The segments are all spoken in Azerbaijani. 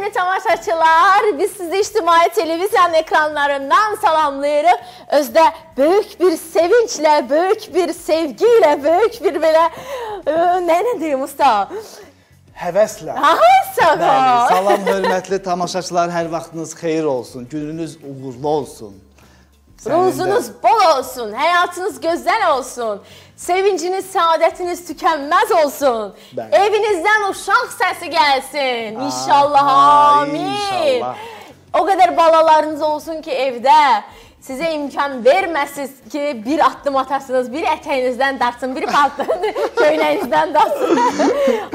sevimli tamaşaçılar, biz sizi ictimai televiziyanın ekranlarından salamlayırıq. Özdə böyük bir sevinçlə, böyük bir sevgiyle, böyük bir belə e, nə nə deyim usta? Həvəslə. Sağ Bəli, salam hörmətli tamaşaçılar, hər vaxtınız xeyir olsun, gününüz uğurlu olsun. Ruzunuz bol olsun, həyatınız gözəl olsun. Sevinciniz, saadətiniz tükənməz olsun. Bəli. Evinizdən uşaq səsi gəlsin. İnşallah. Amin. inşallah. O qədər balalarınız olsun ki, evdə sizə imkan verməsiz ki, bir addım atasınız, bir ətəyinizdən dartsın, bir paltarını köynəyinizdən dartsın.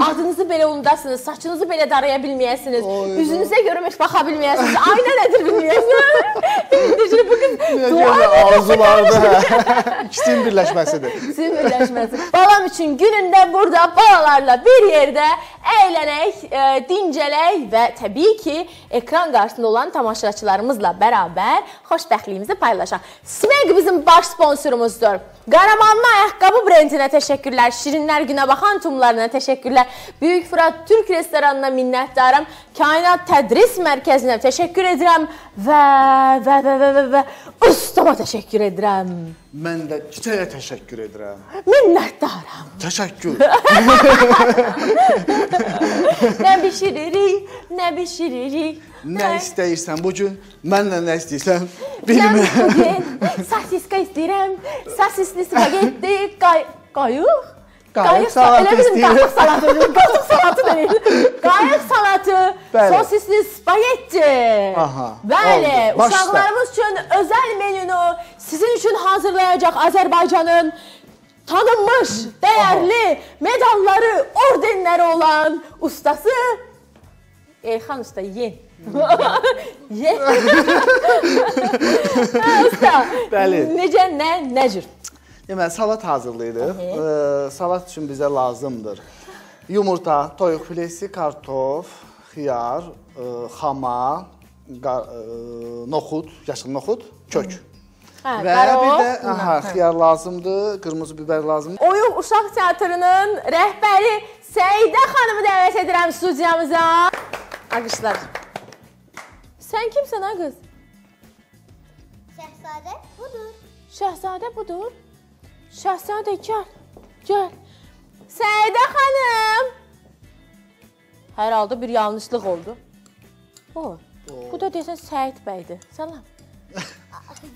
Adınızı belə unudasınız, saçınızı belə daraya bilməyəsiniz, Oy, üzünüzə görə heç baxa bilməyəsiniz, ayna nədir bilməyəsiniz. Bu qız hə. İkisinin birləşməsidir. Sizin birləşməsi. Balam üçün günündə burada balalarla bir yerdə əylənək, e, dincələk və təbii ki, ekran qarşısında olan tamaşaçılarımızla bərabər xoşbəxtliyimizi paylaşaq. Smeg bizim baş sponsorumuzdur. Qaramanlı ayaqqabı brendinə təşəkkürlər, Şirinlər günə baxan tumlarına təşəkkürlər. Böyük Fırat Türk restoranına minnətdaram. Kainat Tədris Mərkəzinə təşəkkür edirəm və və və və və, və ustama təşəkkür edirəm. Mən də çiçəyə təşəkkür edirəm. Minnətdaram. Təşəkkür. Nə bişiririk, nə bişiririk. Nə istəyirsən bu gün, mənlə nə istəyirsən Mən bilmirəm. bugün sasiska istəyirəm. Sasisli spagetti, qay qayıq. Qayıq salatı istəyirəm. Qayıq salatı, qayıq salatı deyil. Qayıq salatı, sosisli spagetti. Aha, Bəli, uşaqlarımız üçün özəl menünü sizin üçün hazırlayacaq Azərbaycanın tanınmış, dəyərli medalları, ordenləri olan ustası Elxan usta yen. usta. Bəli. Necə, nə, nə cür? Deməli, salat hazırlayırıq. Ee, salat üçün bizə lazımdır. Yumurta, toyuq filesi, kartof, xiyar, e, xama, qar, e, noxud, yaşıl noxud, kök. Hə, Və qara bir də aha, xiyar lazımdır, qırmızı biber lazımdır. Oyuq Uşaq Teatrının rəhbəri Səidə xanımı dəvət edirəm studiyamıza. Alqışlar. Sən kimsən ha qız? Şəhzadə budur. Şəhzadə budur. Şəhzadə gəl. Gəl. Səidə xanım. Hər halda bir yanlışlıq oldu. O. Bu da desən Səid bəydir. Salam.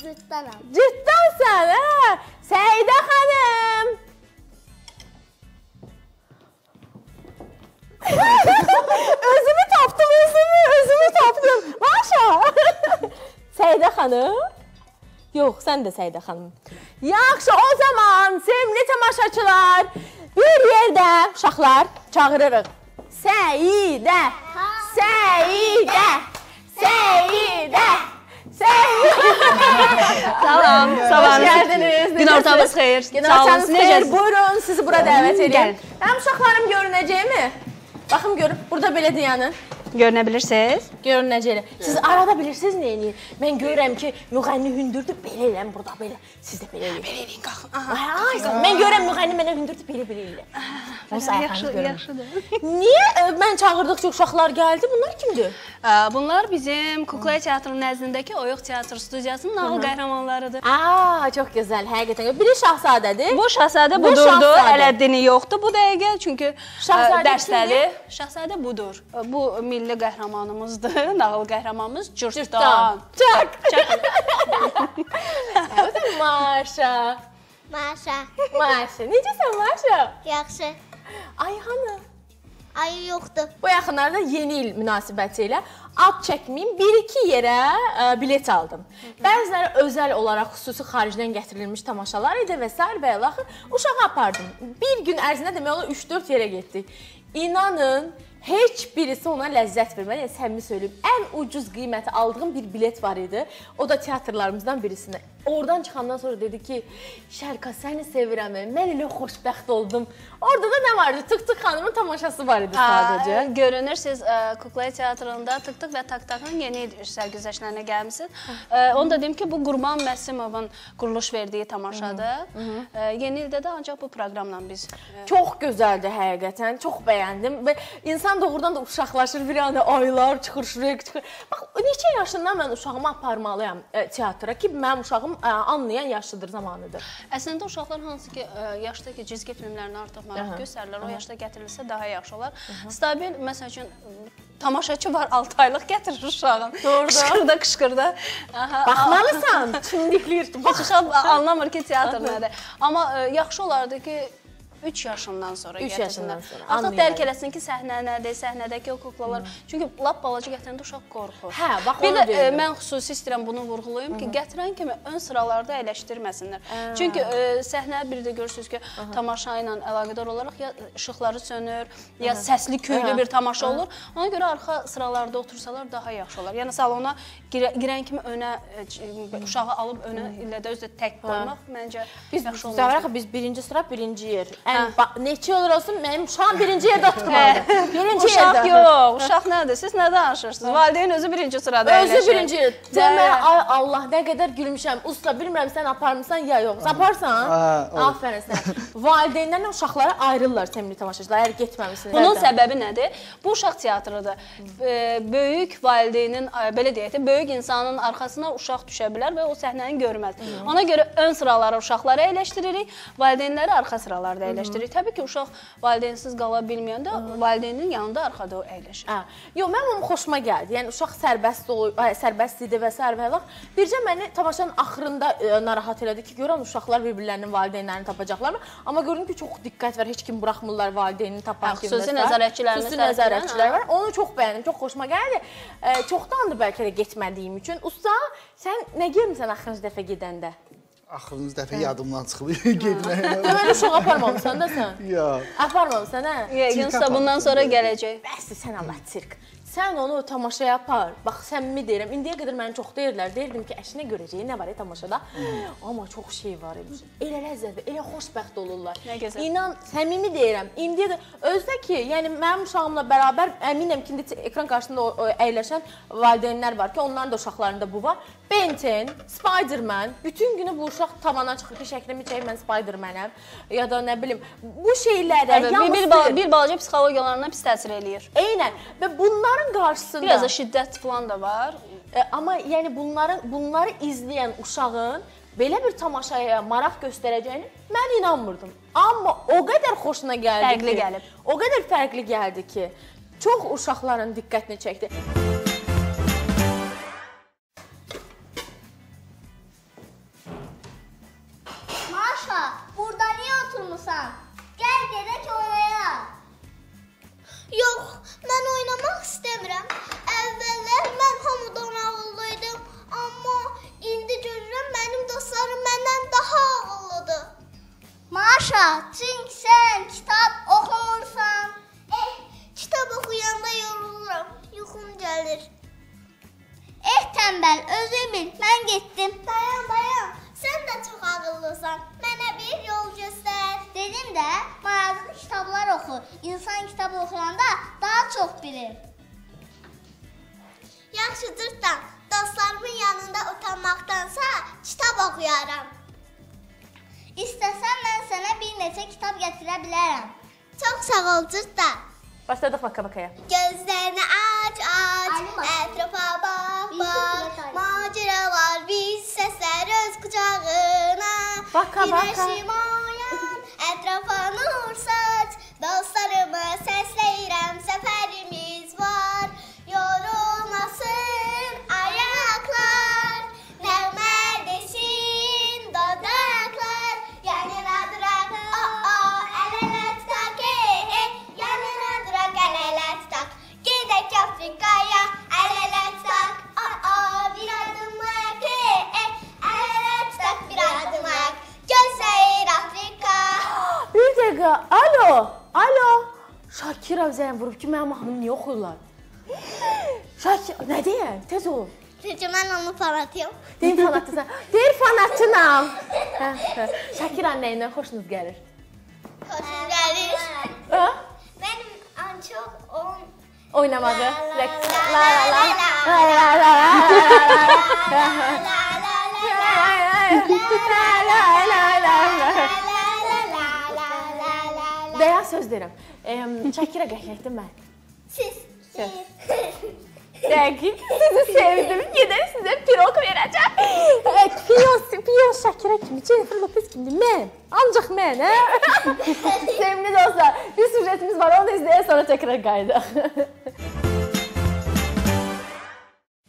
Zıtdanam. Ciddansən, hə? Səidə xanım. Özümü tapdım, özümü, özümü tapdım. Maşa. Səidə xanım. Yox, sən də Səidə xanım. Yaxşı, o zaman sevimli tamaşaçılar, bir yerdə uşaqlar çağırırıq. Səidə, Səidə, Səidə, Səidə. Salam, salam. Hoş geldiniz. Gün ortamız xeyir. Gün ortamız xeyir. Buyurun, sizi bura dəvət edirəm. Həm uşaqlarım görünəcək mi? Baxım görüb, burada belə deyanı. Görünə bilirsiniz? Görünəcək. Siz arada bilirsiniz nə eləyin? Mən görürəm ki, müğənni hündürdür, belə eləm burada belə. Siz də belə eləyin. Belə eləyin, qalxın. Mən görürəm müğənni mənə hündürdür, belə belə elə. Onsuz ayaqlarınızı görürəm. yaxşıdır. Niyə mən çağırdıqca uşaqlar gəldi? Bunlar kimdir? Bunlar bizim Kukla Teatrının nəzdindəki Oyuq Teatr studiyasının nağıl qəhrəmanlarıdır. Aa, çox gözəl, həqiqətən. Biri şahzadədir. Bu şahzadə Bu budurdu. Ələddini yoxdur bu dəqiqə çünki ə, Şahzadə budur. Bu milli qəhrəmanımızdır, nağıl qəhrəmanımız Cırtdan. Çak. Çak. O da Maşa. Maşa. Maşa. Necəsən Maşa? Yaxşı. Ay hanı? Ayı yoxdur. Bu yaxınlarda yeni il münasibəti ilə ad çəkməyim, 1-2 yerə ə, bilet aldım. Bəziləri özəl olaraq xüsusi xaricdən gətirilmiş tamaşalar idi və s. və ilaxır. Uşağı apardım. Bir gün ərzində demək olar 3-4 yerə getdik. İnanın, heç birisi ona ləzzət vermədi. Yəni səmimi söyləyim, ən ucuz qiyməti aldığım bir bilet var idi. O da teatrlarımızdan birisində. Oradan çıxandan sonra dedi ki, Şərka səni sevirəm. Mən elə xoşbəxt oldum. Orada da nə vardı? Tık-tık xanımın tamaşası var idi sadəcə. Aa, görünür siz ə, Kukla teatrında Tık-tık və Tak-Takın yeni sərgüzəştlərinə gəlmisiniz. Ə, onu da deyim ki, bu Qurban Məsimovun quruluş verdiyi tamaşadır. Ə, yeni ildə də ancaq bu proqramla biz ə, Çox gözəldir həqiqətən. Çox bəyəndim və insan doğrudan da uşaqlaşır bir anda aylar çıxır şuraya çıxır. Bax neçə yaşından mən uşağımı aparmalıyam e, teatra ki, mənim uşağım e, anlayan yaşlıdır zamanıdır. Əslində uşaqlar hansı ki ə, yaşda ki cizgi filmlərinə artıq maraq göstərirlər, o yaşda gətirilsə daha yaxşı olar. Stabil məsəl üçün tamaşaçı var 6 aylıq gətirir uşağın. Qışqırda qışqırda. Aha. Baxmalısan, çimdikləyir. Heç uşaq anlamır ki, teatr nədir. Amma ə, yaxşı olardı ki 3 yaşından sonra Üç yaşından sonra, Artıq dərk eləsin ki, səhnə nədir, səhnədəki o kuklalar. Çünki lap balaca gətirəndə uşaq qorxur. Hə, bax onu də ə, deyirdim. mən xüsusi istəyirəm bunu vurğulayım ki, gətirən kimi ön sıralarda əyləşdirməsinlər. Çünki ə, səhnə bir də görürsüz ki, tamaşa ilə əlaqədar olaraq ya işıqları sönür, ya səsli, küylü bir tamaşa olur. Ona görə arxa sıralarda otursalar daha yaxşı olar. Yəni salona girə, girən kimi önə ə, ç- uşağı alıb önə ilə də özü tək qoymaq məncə Biz yaxşı olmaz. Biz birinci sıra birinci yer. Ən neçə olur olsun mənim uşağım birinci yerdə oturmalıdır. birinci Uşaq yerdə. yox, uşaq nədir? Siz nə danışırsınız? Valideyn özü birinci sırada Özü əyləşir. birinci yer. Demə Hə. ay Allah nə qədər gülmüşəm. Usta bilmirəm sən aparmısan ya yox. Aparsan? Afərin sənə. Valideynlərlə uşaqları ayrılırlar təmli tamaşaçılar. Əgər getməmisiniz. Bunun səbəbi nədir? Bu uşaq teatrıdır. E, böyük valideynin, e, belə deyək də, böyük insanın arxasına uşaq düşə bilər və o səhnəni görməz. Ona görə ön sıralara uşaqları əyləşdiririk, valideynləri arxa sıralarda əyləşdiririk. Təbii ki, uşaq valideynsiz qala bilməyəndə valideynin yanında arxada o əyləşir. Hə. Yox, mənim onun xoşuma gəldi. Yəni uşaq sərbəst ol, ə, sərbəst idi və sair və vaxt. Bircə məni tamaşanın axırında ə, narahat elədi ki, görən uşaqlar bir-birlərinin valideynlərini tapacaqlar. Amma gördüm ki, çox diqqət var. Heç kim buraxmırlar valideynini tapan Hə, kimi. xüsusi nəzarətçilərimiz Xüsusi nəzarətçilər hə. var. Onu çox bəyəndim, çox xoşuma gəldi. Ə, çoxdandır bəlkə də getmədiyim üçün. Usta, sən nə görmüsən axırıncı dəfə gedəndə? Axırıncı dəfə yadımdan çıxıb getməyə. Deməli uşaq aparmamısan da sən. Yox. Aparmamısan, hə? Yəqin usta bundan sonra gələcək. Bəs sən Allah sirk. Sən onu tamaşaya apar. Bax səmimi deyirəm. İndiyə qədər mənə çox deyirlər. Deyirdim ki, əşinə görəcəyi nə var ya tamaşada. Amma çox şey var imiş. Elə ləzzətli, elə xoşbəxt olurlar. Nə gözəl. İnan, səmimi deyirəm. İndiyə də özdə ki, yəni mənim uşağımla bərabər əminəm ki, indi ekran qarşısında o, o əyləşən valideynlər var ki, onların da uşaqlarında bu var. Benten, Spider-Man, bütün günü bu uşaq tavana çıxır ki, şəklimi çək, mən Spider-Man-əm. Ya da nə bilim, bu şeylərə Təbii, bir, bir, bal bir balaca psixologiyalarına pis təsir eləyir. Eynən və bunların qarşısında Biraz da şiddət falan da var. E, amma yəni bunların bunları izləyən uşağın belə bir tamaşaya maraq göstərəcəyini mən inanmırdım. Amma o qədər xoşuna gəldi Fərqli ki, gəlib. O qədər fərqli gəldi ki, çox uşaqların diqqətini çəkdi. Maşa, burada niyə oturmusan? Gəl gedək oynayaq. Yox, mən oynamaq istəmirəm. Əvvəllər mən hamıdan ağıllıydım, amma indi görürəm mənim dostlarım məndən daha ağıllıdır. Maşa, Gözde. Şakira zəng vurub ki, mənim mahnımı niyə oxuyurlar? Şakir, nə deyək? Tez ol. Çünki mən onun fanatıyım. Deyim fanatçısan. Deyir fanatçınam. Hə, hə. Şakira nəyindən xoşunuz gəlir? Xoşum gəlir. Mənim ən çox onun Oynamağı. La, la, Rəqs. la, La la la. la, La la la. la Dəya söz deyirəm. Em, Şakira qəşəngdir mən. Siz. Siz. Dəqiq. Sizi sevdim. Gedər sizə pirog verəcəm. E, Piyo, Piyo Şakira kimi, Jennifer Lopez kimi mən. Ancaq mən, hə? Sevimli dostlar, bir sujetimiz var. Onu izləyək, sonra təkrar qayıdaq.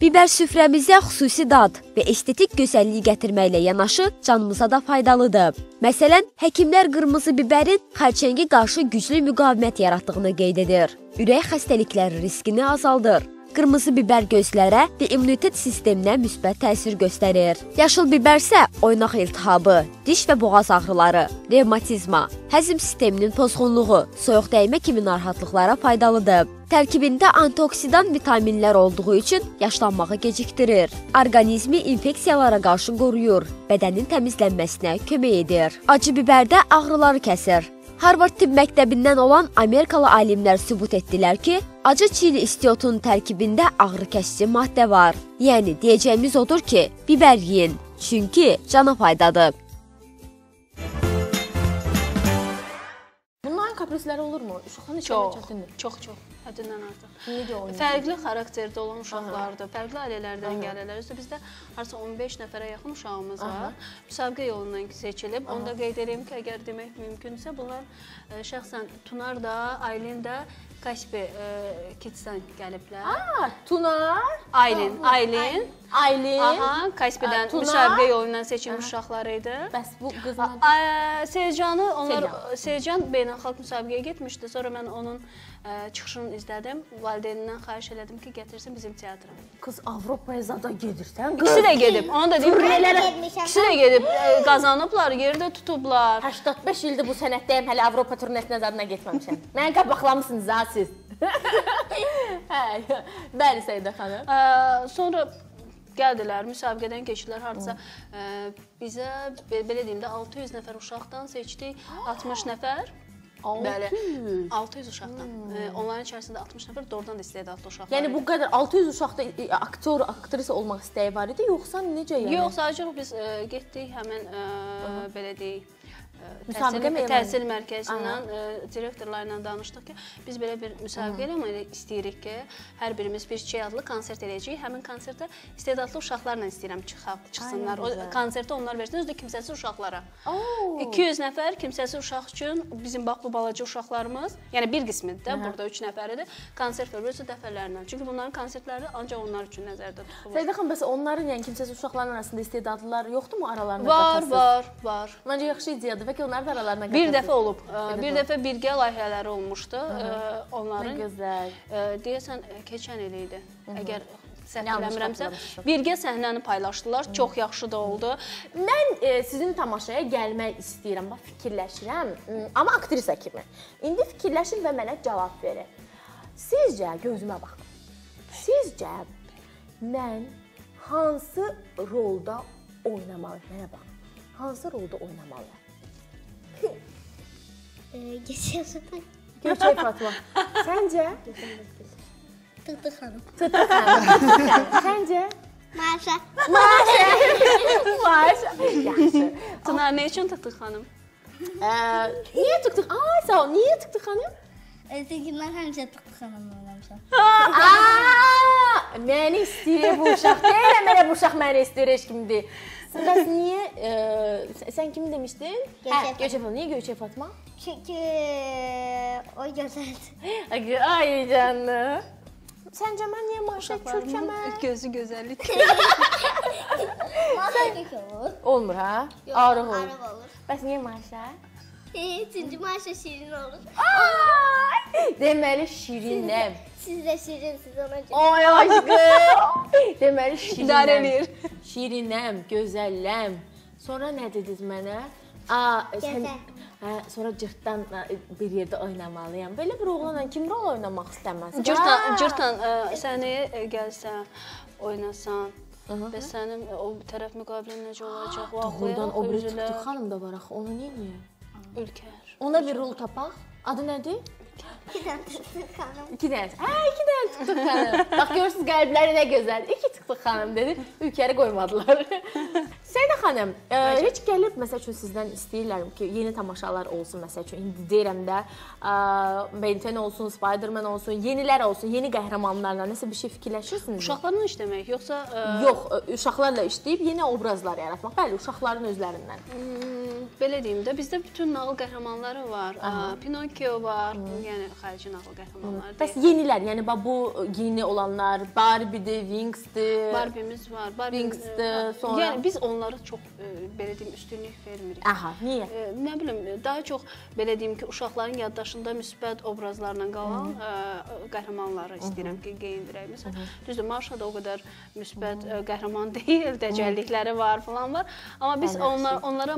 Biber süfrəmizə xüsusi dad və estetik gözəllik gətirməklə yanaşı canımıza da faydalıdır. Məsələn, həkimlər qırmızı bibərin xərçəngə qarşı güclü müqavimət yaratdığını qeyd edir. Ürək xəstəlikləri riskini azaldır. Qırmızı biber gözlərə və immunitet sisteminə müsbət təsir göstərir. Yaşıl biber isə oynaq iltihabı, diş və boğaz ağrıları, revmatizma, həzm sisteminin pozğunluğu, soyuq dəymə kimi narahatlıqlara faydalıdır. Tərkibində antioksidan vitaminlər olduğu üçün yaşlanmağı gecikdirir. Orqanizmi infeksiyalara qarşı qoruyur, bədənin təmizlənməsinə kömək edir. Acı biberdə ağrıları kəsir. Harvard tibb məktəbindən olan Amerikalı alimlər sübut etdilər ki, acı çili istiotun tərkibində ağrı-kəsici maddə var. Yəni deyəcəyimiz odur ki, biber yeyin, çünki cana faydadır. Bunların kaprisləri olurmu? Uşaqların içində Çox, çətindir. çox, çox. Həddindən artıq. Necə oynayır? Fərqli xarakterdə olan uşaqlardır, fərqli ailələrdən gəlirlər. Üstə bizdə harca 15 nəfərə yaxın uşağımız var. Müsabiqə yolundan seçilib. Onda qeyd edirəm ki, əgər demək mümkünsə, bunlar ə, şəxsən Tunar da, Aylin də Kaspi ə, Kidsdən gəliblər. Aa, Tunar, Aylin, Aylin. Aylin. Aha, Kaspidən Tunar. müsabiqə yolundan seçilmiş uşaqlar idi. Bəs bu qızın Ə, Sevcanı onlar. Sevcan beynəlxalq müsabiqəyə getmişdi. Sonra mən onun çıxışını izlədim. Valideynindən xahiş elədim ki, gətirsin bizim teatra. qız Avropaya zada gedirsən. İkisi də gedib. Onu da deyim. Turnelərə. İkisi də gedib, qazanıblar, yerdə tutublar. 85 ildir bu sənətdəyəm, hələ Avropa turnesinə zadına getməmişəm. Məni qabaqlamısınız ha siz. hə, bəli Səidə xanım. Ə, sonra gəldilər, müsabiqədən keçdilər. Hardasa ə, bizə be- belə deyim də 600 nəfər uşaqdan seçdik 60 nəfər. Bəli. 600 uşaqdan. Ə, onların içərisində 60 nəfər doğrudan da istedadlı uşaqlar. Yəni bu qədər 600 uşaqda e, aktyor, aktrisa olmaq istəyi var idi, yoxsa necə yəni? Yox, sadəcə biz ə, getdik həmin ə, belə deyək Müsabiqə elan təhsil mərkəzindən ə, direktorlarla danışdıq ki, biz belə bir müsabiqə eləmək istəyirik ki, hər birimiz bir çiçək adlı konsert eləyəcəyik. Həmin konsertə istedadlı uşaqlarla istəyirəm çıxaq, çıxsınlar. O gözəl. konserti onlar versin, özü də kimsəsiz uşaqlara. Oo. 200 nəfər kimsəsiz uşaq üçün bizim bax bu balaca uşaqlarımız, yəni bir qismidir də, burada 3 nəfəridir, konsert verir dəfələrlə. Çünki bunların konsertləri ancaq onlar üçün nəzərdə tutulur. Səidə xanım, bəs onların yəni kimsəsiz uşaqların arasında istedadlılar yoxdurmu aralarında? Var, var, var. Məncə yaxşı ideyadır və ki onlar da aralarına Bir qatasız. dəfə olub. ə, Bir dəfə birgə layihələri olmuşdu. ə, Nə Onların gözəl. ə, deyəsən ə, keçən il idi. Əgər səhv Yanlış eləmirəmsə, xatırlamışam. birgə səhnəni paylaşdılar. Çox yaxşı da oldu. Mən e, sizin tamaşaya gəlmək istəyirəm. Bax fikirləşirəm, amma aktrisa kimi. İndi fikirləşin və mənə cavab verin. Sizcə gözümə baxın. Sizcə mən hansı rolda oynamalıyam? Mənə bax. Hansı rolda oynamalıyam? Geçiyorsun. Göyçək Fatma. Səncə? Tıktı hanım. Səncə? Maşa. Maşa. Yaxşı. Çınar nə üçün tutduq xanım? Niyə çıxdıq? Ay, sağ ol. Niyə çıxdıq xanım? Çünkü ben hemşe tıktı hanım oynamışam. Məni istəyir bu uşaq. Deyirəm elə bu uşaq məni istəyir heç kimdir. Bəs niyə e, sən kimi demişdin? Göyçək Hə, Fatma. Göyçək Fatma. Niyə Göyçək Fatma? Çünkü o güzeldi. Ay, ay canım. Səncə mən niyə maşa kürkəmə? gözü gözəllik. Maşa kökü olur. Olmur ha? Arıq olur. Arıq olur. Bəs niyə maşa? Çünkü maşa şirin olur. Ay! Deməli şirinəm. Siz de şirinsiniz ona göre. Ay aşkım. Deməli İdarə şirinəm. eləyir. Şirinəm, gözəlləm. Sonra nə dediniz mənə? A, sən Gözəl. Hə, sonra cırtdan ə, bir yerdə oynamalıyam. Belə bir oğlanla kim rol oynamaq istəməz? Cırtdan, cırtdan ə, səni ə, gəlsən, oynasan, və sənin o tərəf müqabilin necə olacaq? Doğrudan o biri tutdu xanım da var axı. Onu niyə Ülkər. Ona bir rol tapaq. Adı nədir? Bir dənə tutdu xanım. İki dənə. Hə, iki dənə tutduq xanım. Bax görürsüz qəlbləri nə gözəl. İki tutduq xanım dedi. Ülkəri qoymadılar. Seyda xanım, ə, heç gəlib məsəl üçün sizdən istəyirlər ki, yeni tamaşalar olsun məsəl üçün. İndi deyirəm də, ə, Benten olsun, Spider-Man olsun, yenilər olsun, yeni qəhrəmanlarla nəsə bir şey fikirləşirsiniz? Uşaqlarla işləmək, yoxsa ə, Yox, ə, uşaqlarla işləyib yeni obrazlar yaratmaq. Bəli, uşaqların özlərindən. Hmm, belə deyim də, bizdə bütün nağıl qəhrəmanları var. Ə, Pinokio var, yəni xarici nağıl qəhrəmanları. Bəs yenilər, yəni bu yeni olanlar, Barbie-dir, Wings-dir. Barbimiz var. Barbie Wings-dir, sonra- Yəni biz onlara çox ə, belə deyim üstünlük vermirik. Aha, niyə? Ə, Nə bilim, daha çox belə deyim ki, uşaqların yaddaşında müsbət obrazlarla qalan ə, qəhrəmanları istəyirəm ki, geyindirək. Məsələn, düzdür, Maşa da o qədər müsbət ə, qəhrəman deyil, dəcəllikləri var falan var. Amma biz onlar onlara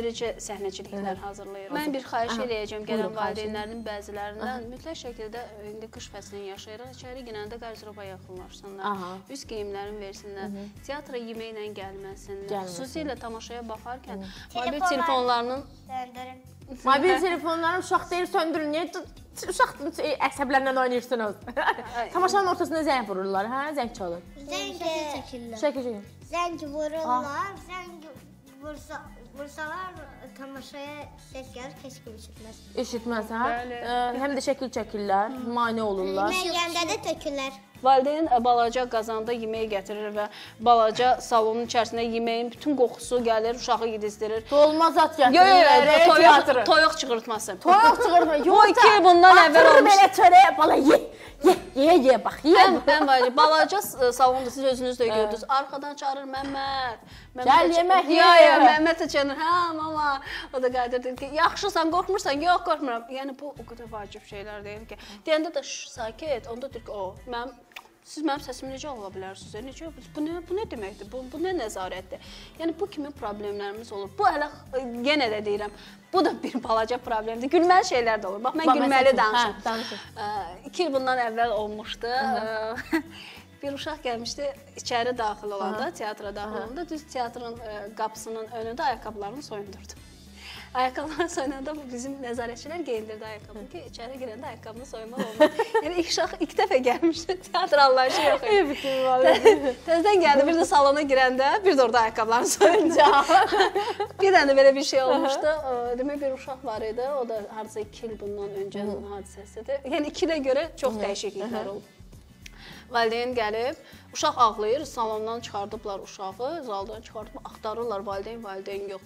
maarifləndirici səhnəçiliklər hazırlayırıq. Mən bir xahiş eləyəcəm gələn Buyurun, xahiş edin. valideynlərin bəzilərindən mütləq şəkildə indi qış fəslini yaşayırıq. İçəri girəndə qardıroba yaxınlaşsınlar. Aha. Üz geyimlərini versinlər. Teatra yeməklə gəlməsinlər. Xüsusilə tamaşaya baxarkən mobil Telefonlar- telefonlarının Döndürün. Mobil telefonları uşaq deyir söndürün. Niyə uşaq əsəblərlə oynayırsınız? Tamaşanın ortasında zəng vururlar, hə? Zəng çalır. Zəng çəkirlər. Şəkil şəkil. Zəng vururlar, zəng vursa vursalar tamaşaya səs gəlir, kim eşitməz. Eşitməz, hə? Bəli. Ə, Həm də şəkil çəkirlər, mane olurlar. Mən gəndə də tökürlər. Valideyn ə, balaca qazanda yemək gətirir və balaca salonun içərisinə yeməyin bütün qoxusu gəlir, uşağı yedizdirir. Dolma zat gətirirlər. toyuq, toyuq çıxırtması. Toyuq çıxırma. O iki il bundan əvvəl olmuş. belə çörəyə, bala ye. Ye, ye, ye, bax, ye. Ən, ən vacib balaca s- salonda siz özünüz də gördünüz. Arxadan çağırır Məmməd. Gəl, yemək ye. yo, Məmməd də çağırır. Hə, mama. O da qayıdır deyir ki, yaxşısan, qorxmursan? Yox, qorxmuram. Yəni bu o qədər vacib şeylər deyil ki. Deyəndə də "Şş, sakit, onda deyir ki, o, mənim Siz mənim səsimi necə ala bilərsiniz? e? Necə bu nə bu nə deməkdir? Bu bu nə nəzarətdir? Yəni bu kimi problemlərimiz olur. Bu hələ yenə də deyirəm, bu da bir balaca problemdir. Gülməli şeylər də olur. Bax mən Bax, gülməli üçün, danışım. hə, danışın. 2 il bundan əvvəl olmuşdu. Ə, Bir uşaq gəlmişdi içəri daxil olanda, teatra daxil olanda düz teatrın ə, qapısının önündə ayaqqabılarını soyundurdu. Ayaqqabıları soyunanda bu bizim nəzarətçilər geyindirdi ayaqqabını ki, içəri girəndə ayaqqabını soyunmaq olmaz. yəni ilk uşaq ilk dəfə gəlmişdi, teatr anlayışı yox idi. Ev kimi var. Təzədən gəldi, bir də salona girəndə bir də orada ayaqqabılarını soyunca. bir dənə də belə bir şey olmuşdu. Demək bir uşaq var idi. O da hardasa 2 il bundan öncənin hadisəsidir. Yəni 2 ilə görə çox dəyişikliklər olub. Valideyn gəlib, uşaq ağlayır, salondan çıxardıblar uşağı, zaldan çıxardıb axtarırlar valideyn, valideyn yox.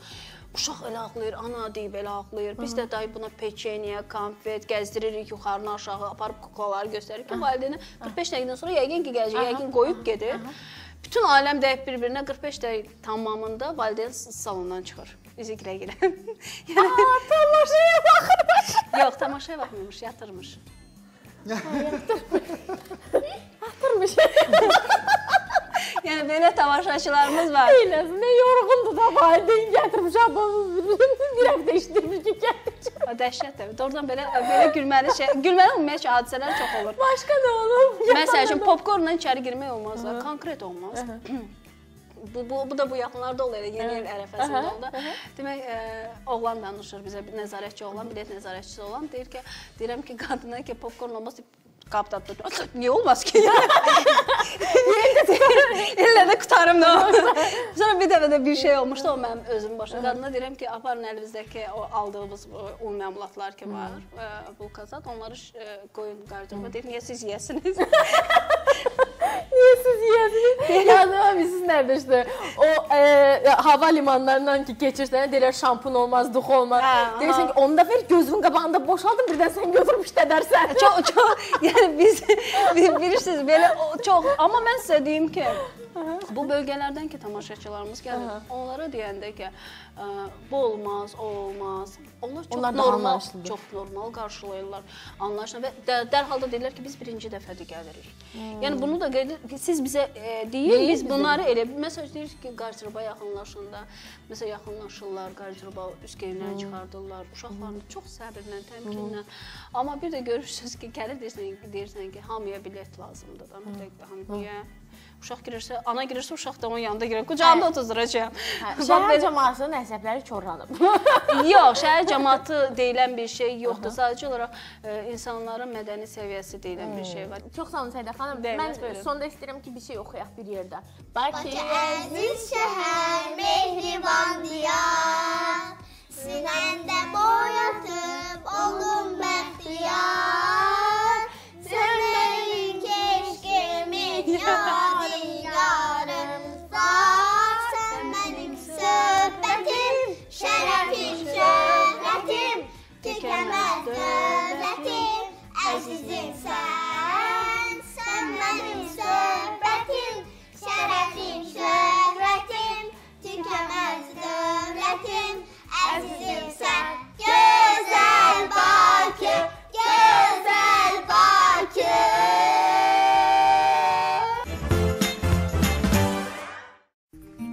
Uşaq elə ağlayır, ana deyib elə ağlayır. Biz də dayı buna peçeniya, konfet gəzdiririk yuxarına aşağı, aparıb kuklaları göstəririk ki, valideynə 45 dəqiqədən sonra yəqin ki gələcək, yəqin qoyub gedir. Bütün aləm dəyib bir-birinə 45 dəqiqə tamamında valideyn salondan çıxır. Bizi gilə-gilə. yəni Tamaşaya baxırmış. yox, tamaşaya baxmırmış, yatırmış. Batırmış. Yəni belə tamaşaçılarımız var. Eyləsin, nə yorğundur da valideyn gətirmiş abamız. Bir həftə işdirmiş ki, gətirmiş. O dəhşətdir. Doğrudan belə belə gülməli şey, gülməli ümumiyyətlə hadisələr çox olur. Başqa nə olub? Məsəl üçün popkornla içəri girmək olmaz da, konkret olmaz. Bu, bu, bu da bu yaxınlarda olur, elə yeni il ərəfəsində oldu. Demək, ə, oğlan danışır bizə, bir nəzarətçi oğlan, bilet nəzarətçisi oğlan deyir ki, deyirəm ki, qadına ki, popkorn olmaz, qapda tutur. Niyə olmaz ki? İllə də qutarım olur. Sonra bir dəfə də bir şey olmuşdu, o mənim özüm başa. Qadına deyirəm ki, aparın əlinizdəki o aldığımız un məmulatlar ki var, ə, bulkazat, onları ə, qoyun qardıroba. Deyir, niyə siz yeyəsiniz? Niyə siz yeyəsiniz? Yadıma siz nədir işte? O e, hava limanlarından ki keçirsən, deyirlər şampun olmaz, dux olmaz. Deyirsən ki, onu da ver gözünün qabağında boşaldın, birdən sən götürüb işlədərsən. çox çox yəni biz bilirsiniz belə çox amma mən sizə deyim ki bu bölgələrdən ki tamaşaçılarımız gəlir. Onlara deyəndə ki, ə, bu olmaz, o olmaz. Onlar çox Onlar normal, çox normal qarşılayırlar, anlayışla və də, dərhal da deyirlər ki, biz birinci dəfədir gəlirik. Yəni bunu da qeyd siz bizə e, deyin, Deyin biz bunları elə məsəl deyirik ki, qarşıroba yaxınlaşanda, məsələn yaxınlaşırlar, qarşıroba üst geyimlərini çıxardırlar, uşaqlarını çox səbirlə, təmkinlə. Amma bir də görürsüz ki, gəlir deyirsən, deyirsən ki, hamıya bilet lazımdır da. Bir də hamıya Uşaq girərsə, ana girərsə, uşaq da onun yanında girər. Qucağında otuzduracağam. Hə, Şəhər belə- cəmaatının əsəbləri korlanıb. Yox, şəhər cəmaatı deyilən bir şey yoxdur. Sadəcə olaraq e, insanların mədəni səviyyəsi deyilən bir şey var. Çox sağ olun Səidə xanım. Mən buyurun. sonda istəyirəm ki, bir şey oxuyaq bir yerdə. Bakı Əziz şəhər mehriban diyar Sinəndə boyatıb oldum bəxtiyar Sən mənim keşkimi yadigarım Sən Sən mənim söhbətim, şərəfim, şöhrətim Tükənməz dövlətim,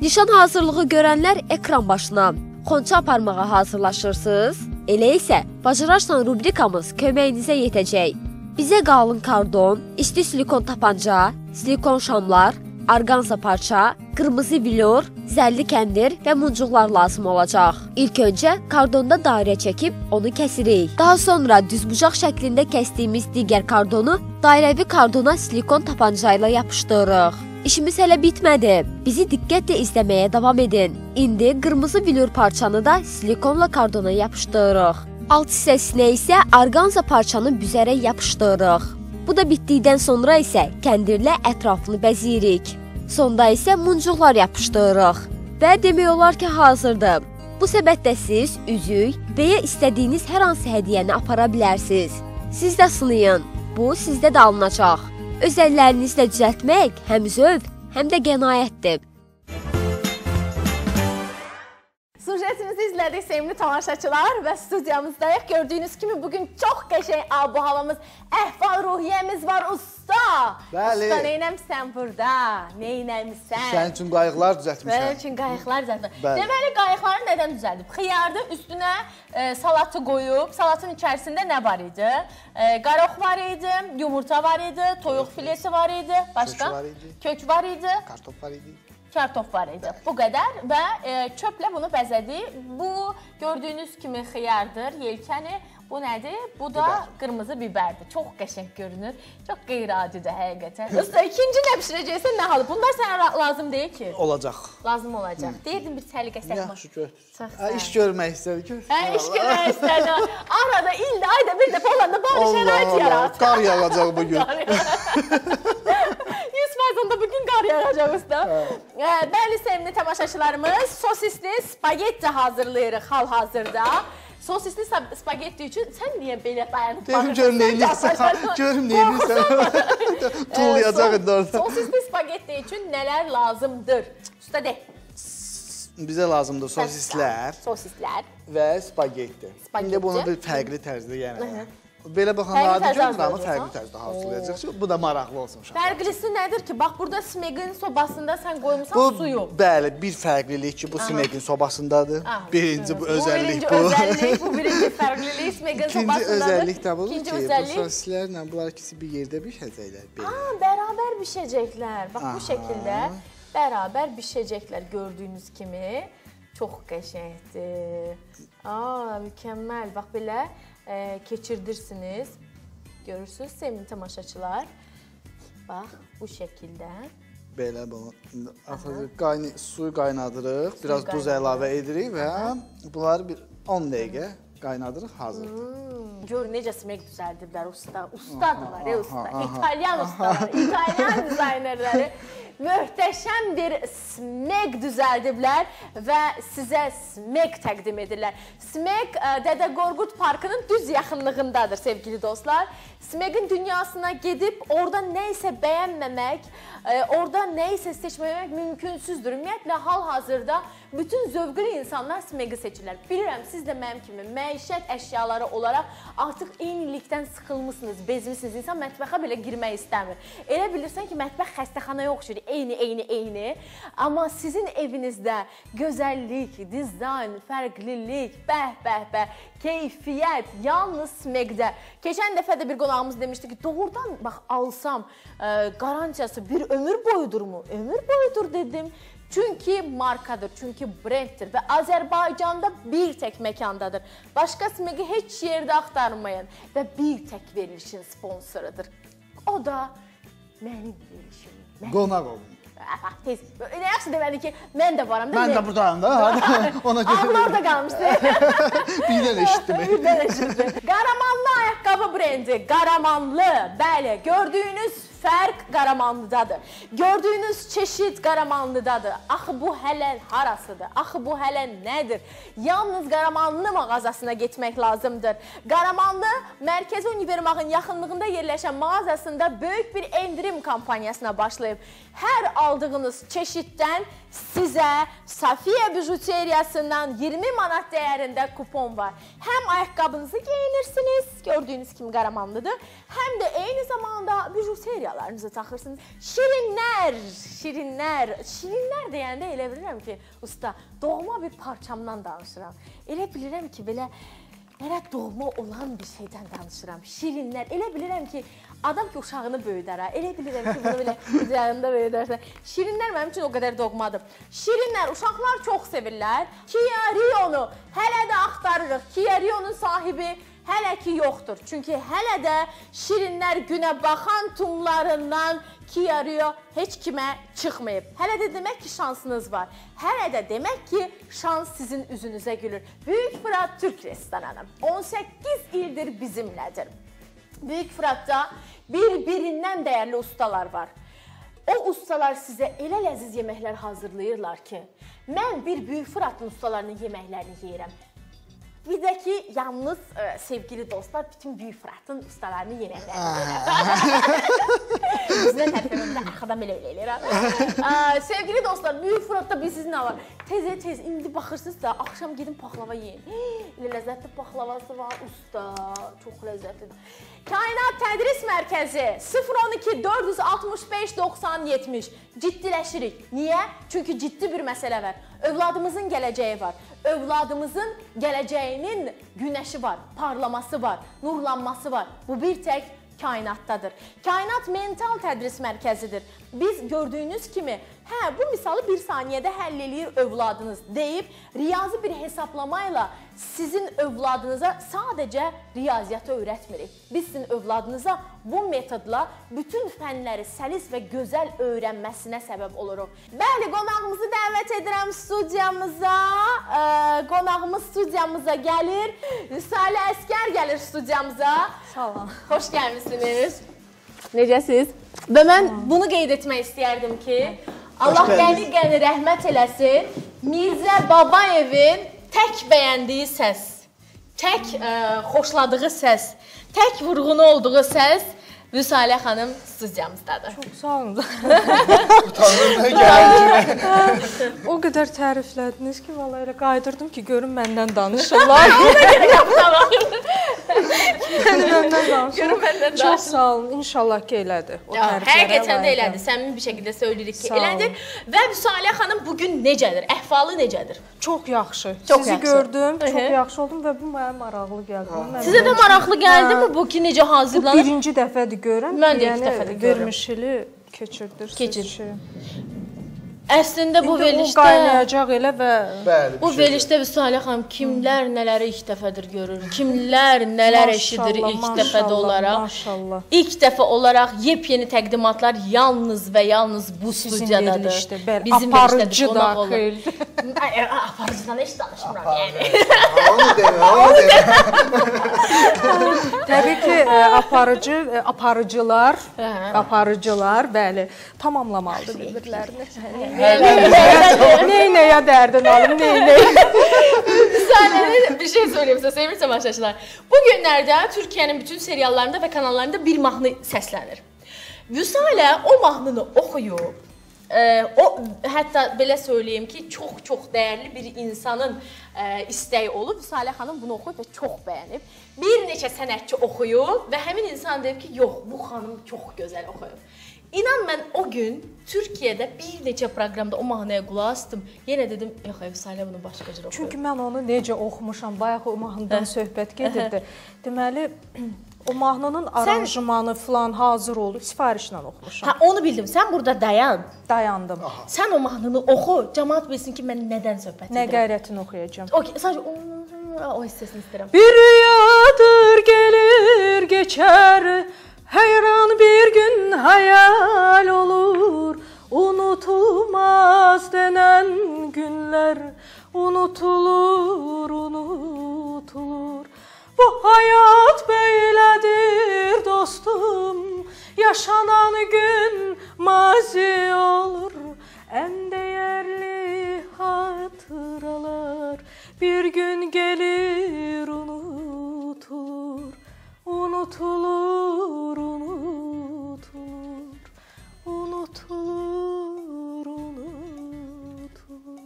Nişan hazırlığı görənlər ekran başına. Xonça aparmağa hazırlaşırsınız? Elə isə bacararsan rubrikamız köməyinizə yetəcək. Bizə qalın kardon, isti silikon tapanca, silikon şamlar, orqanza parça, qırmızı vilor, zəlli kəndir və muncuqlar lazım olacaq. İlk öncə kardonda dairə çəkib onu kəsirik. Daha sonra düzbucaq şəklində kəsdiyimiz digər kardonu dairəvi kardona silikon tapanca ilə yapışdırırıq. İşimiz hələ bitmədi. Bizi diqqətlə izləməyə davam edin. İndi qırmızı vilur parçanı da silikonla kardona yapışdırırıq. Alt hissəsinə isə orqanza parçanı büzərək yapışdırırıq. Bu da bitdikdən sonra isə kəndirlə ətrafını bəzəyirik. Sonda isə muncuqlar yapışdırırıq və demək olar ki, hazırdır. Bu səbətdə siz üzük və ya istədiyiniz hər hansı hədiyyəni apara bilərsiniz. Siz də sınayın. Bu sizdə də alınacaq. Öz əllərinizlə düzəltmək həm zövq, həm də qənaətdir. Sujetimizi izlədik sevimli tamaşaçılar və studiyamızdayıq. Gördüyünüz kimi bugün çox qəşəng abu havamız, əhval-ruhiyyəmiz var usta. Bəli. Usta neynəmsən burada? Neynəmsən? Sənin üçün Mənim düzəltmişəm. üçün qayıqlar düzəltmə. Bəli. Deməli qayıqları nədən düzəldib? Xiyardı üstünə e, salatı qoyub, salatın içərisində nə var idi? E, qarox var idi, yumurta var idi, toyuq filesi var idi, başqa? Kök var idi. Kök var idi. Kartof var idi. Kartof var idi. Bu qədər və e, çöplə bunu bəzədi. Bu gördüyünüz kimi xiyardır, yelkəni. Bu nədir? Bu da Biber. qırmızı bibərdir. Çox qəşəng görünür. Çox qeyri-adidir həqiqətən. Usta, ikinci nə bişirəcəksən nə halı? Bunlar sənə lazım deyil ki. Olacaq. Lazım olacaq. Deyirdim bir səliqə səhmə. Yaxşı götür. İş görmək istədi ki. Hə, iş görmək istədi. Arada ildə, ayda bir dəfə olanda bari şərait yarat. Qar yağacaq bu gün. 100% onda bugün qar yağacaq usta. Ə, Bəli, sevimli tamaşaçılarımız, sosisli spagetti hazırlayırıq hal-hazırda. Sosisli spagetti üçün sən niyə belə dayanıb Deyim görüm nə edirsən. Görüm nə edirsən. Tullayacaq indi orada. Sosisli spagetti üçün nələr lazımdır? Usta de. Bizə lazımdır sosislər Sosislər. və spagetti. İndi bunu bir fərqli tərzdə yəni. Belə baxanda adi görünür, amma fərqli tərzdə hazırlayacaq ki, bu da maraqlı olsun uşaq. Fərqlisi nədir ki? Bax burada smegin sobasında sən qoymusan Bu suyu. bəli, bir fərqlilik ki, bu Smegin sobasındadır. Aha, Birinci bu özəllik birinci bu. özəllik, bu birinci fərqlilik İkinci sobasındadır. özəllik də budur İkinci ki, bu sosislərlə bunlar ikisi bir yerdə bişəcəklər. Aa, bərabər bişəcəklər. Bax bu Aha. şəkildə bərabər bişəcəklər gördüyünüz kimi. Çox qəşəngdir. Aa, mükəmməl. Bax belə e, keçirdirsiniz. Görürsüz sevimli tamaşaçılar. Bax bu şəkildə. Belə bunu axırı qayna suyu qaynadırıq, biraz duz qaynadırıq. əlavə edirik və bunları bir 10 dəqiqə qaynadırıq, hazırdır. Hmm, gör necə smek düzəldiblər usta. Ustadırlar, ey usta. aha, İtalyan ustaları, İtalyan dizaynerləri möhtəşəm bir smek düzəldiblər və sizə smek təqdim edirlər. Smek ə, Dədə Qorqud parkının düz yaxınlığındadır sevgili dostlar. Smeqin dünyasına gedib orada nə isə bəyənməmək, e, orada nə isə seçməmək mümkünsüzdür. Ümumiyyətlə hal-hazırda bütün zövqlü insanlar Smeqi seçirlər. Bilirəm siz də mənim kimi məişət əşyaları olaraq artıq eynilikdən sıxılmısınız, bezmisiniz. İnsan mətbəxə belə girmək istəmir. Elə bilirsən ki, mətbəx xəstəxanaya oxşayır, eyni, eyni, eyni. Amma sizin evinizdə gözəllik, dizayn, fərqlilik, bəh, bəh, bəh, keyfiyyət yalnız Smeqdə. Keçən dəfə də bir qonağımız demişdi ki, doğrudan bax alsam, ə, qarantiyası bir ömür boyudurmu? Ömür boyudur dedim. Çünki markadır, çünki brenddir və Azərbaycanda bir tək məkandadır. Başqa smeqi heç yerdə axtarmayın və bir tək verilişin sponsorudur. O da mənim verilişim. Mən... Qonaq olun. Tez. Yaxşı demədi ki, mən də varam da. Mən də buradayım da. Hadi ona görə Ağlar orada qalmışdı. birdən eşitdim. Bir dənə şimdi. Qaramanlı ayaqqabı brendi. Qaramanlı. Bəli, gördüyünüz fərq Qaramanlıdadır. Gördüyünüz çeşid Qaramanlıdadır. Axı bu hələ harasıdır? Axı bu hələ nədir? Yalnız Qaramanlı mağazasına getmək lazımdır. Qaramanlı Mərkəzi Univermağın yaxınlığında yerləşən mağazasında böyük bir endirim kampaniyasına başlayıb. Hər aldığınız çeşiddən sizə Safiyə bijuteriyasından 20 manat dəyərində kupon var. Həm ayaqqabınızı geyinirsiniz, gördüyünüz kimi Qaramanlıdır, həm də eyni zamanda bijuteriyalarınızı taxırsınız. Şirinlər, şirinlər, şirinlər deyəndə elə bilirəm ki, usta, doğma bir parçamdan danışıram. Elə bilirəm ki, belə Elə doğma olan bir şeydən danışıram. Şirinlər. Elə bilirəm ki, adam ki uşağını böyüdər ha. Elə bilirəm ki, bunu belə üzərində böyüdərsən. Şirinlər mənim üçün o qədər doğmadır. Şirinlər uşaqlar çox sevirlər. Kia Rio-nu hələ də axtarırıq. Kia Rio-nun sahibi hələ ki yoxdur. Çünki hələ də Şirinlər günə baxan tumlarından Kia Rio heç kimə çıxmayıb. Hələ də demək ki, şansınız var. Hələ də demək ki, şans sizin üzünüzə gülür. Böyük Fırat Türk restoranı 18 ildir bizimlədir. Böyük Fıratda bir-birindən dəyərli ustalar var. O ustalar sizə elə ləziz yeməklər hazırlayırlar ki, mən bir Böyük Fıratın ustalarının yeməklərini yeyirəm. Bir də ki, yalnız ə, sevgili dostlar, bütün Böyük Fıratın ustalarını yeməklərini Bizdən tərəfimizdə arxadan belə elə eləyir. ha. Ə, Sevgili dostlar, Böyük Fıratda bilirsiniz nə var? Tezə tez indi baxırsınız da axşam gedin paxlava yeyin. Elə ləzzətli paxlavası var, usta, çox ləzzətlidir. Kainat Tədris Mərkəzi 012 465 90 70 ciddiləşirik. Niyə? Çünki ciddi bir məsələ var. Övladımızın gələcəyi var. Övladımızın gələcəyinin günəşi var, parlaması var, nurlanması var. Bu bir tək kainatdadır. Kainat mental tədris mərkəzidir. Biz gördüyünüz kimi, hə, bu misalı bir saniyədə həll eləyir övladınız deyib riyazi bir hesablama ilə sizin övladınıza sadəcə riyaziyyatı öyrətmirik. Biz sizin övladınıza bu metodla bütün fənləri səlis və gözəl öyrənməsinə səbəb oluruq. Bəli, qonağımızı dəvət edirəm studiyamıza. Ə, qonağımız studiyamıza gəlir. Salə Əskər gəlir studiyamıza. Salam. Xoş gəlmisiniz. Necəsiz? Və mən bunu qeyd etmək istəyərdim ki, Allah gəldiniz. qəni-qəni rəhmət eləsin. Mirzə Babayevin tək bəyəndiyi səs, tək ə, xoşladığı səs, tək vurğunu olduğu səs Vüsalə xanım studiyamızdadır. Çox sağ olun. Utanırdı gəldi. o qədər təriflədiniz ki, vallahi elə qayıdırdım ki, görüm məndən danışırlar. Yəni məndən danışırlar. Görün məndən Çox sağ olun. İnşallah ki, elədir. O təriflərə həqiqətən də elədir. Səmimi bir şəkildə söyləyirik ki, elədir. Və Vüsalə xanım bu gün necədir? Əhvalı necədir? Çox yaxşı. Çox Sizi yaxşı. gördüm, çox yaxşı oldum və bu mənə maraqlı gəldi. Sizə də maraqlı gəldimi Hə. bu ki, necə bu hazırlanır? birinci dəfədir görürəm. Mən də ki, ilk yəni dəfədir görürəm. Vermiş ili keçirdirsiniz. Keçir. Şey. Əslində bu verilişdə qaynayacaq elə və Bəli. Bu şey. verilişdə Vüsalə xanım kimlər nələri ilk dəfədir görür, kimlər nələr eşidir ilk dəfədə olaraq. maşallah. İlk dəfə olaraq yepyeni təqdimatlar yalnız və yalnız bu studiyadadır. bəli, Bizim aparıcı daxil. Ay, aparıcıdan heç danışmıram yəni. Onu demə, onu demə. Təbii ki, ə, aparıcı ə, aparıcılar, aparıcılar, bəli, tamamlamalıdır bir-birlərini. Neynəyə dərdin alım, neynəyə. Sənə bir şey söyleyeyim size sevgili tamaşaçılar. Bu günlerde Türkiye'nin bütün seriallarında ve kanallarında bir mahnı səslənir. Vüsalə o mahnını oxuyub e, o hətta belə söyləyim ki, çox-çox dəyərli bir insanın e, istəyi olub. Vüsalə xanım bunu oxuyub və çox bəyənib. Bir neçə sənətçi oxuyub və həmin insan deyib ki, yox, bu xanım çox gözəl oxuyub. İnan mən o gün Türkiyədə bir neçə proqramda o mahnıya qulaq asdım. Yenə dedim, yox, Vüsalə bunu başqa cür oxuyub. Çünki mən onu necə oxumuşam, bayaq o mahnıdan söhbət gedirdi. Deməli, o mahnının aranjmanı falan hazır olub, sifarişlə oxumuşam. Ha onu bildim. Sən burada dayan. Dayandım. Sən o mahnını oxu, cəmaət bilsin ki, mən nədən söhbət Nə edirəm. qəyrətini oxuyacağam. Okay, sadəcə o, o hissəsini istəyirəm. Bir rüyadır gelir geçer Heyran bir gün hayal olur. Unutulmaz denen günler Unutulur, unutulur. Bu hayat böyledir dostum. Yaşanan gün mazi olur. En değerli hatıralar Bir gün gelir unutulur Unutulur, unutulur Unutulur, unutulur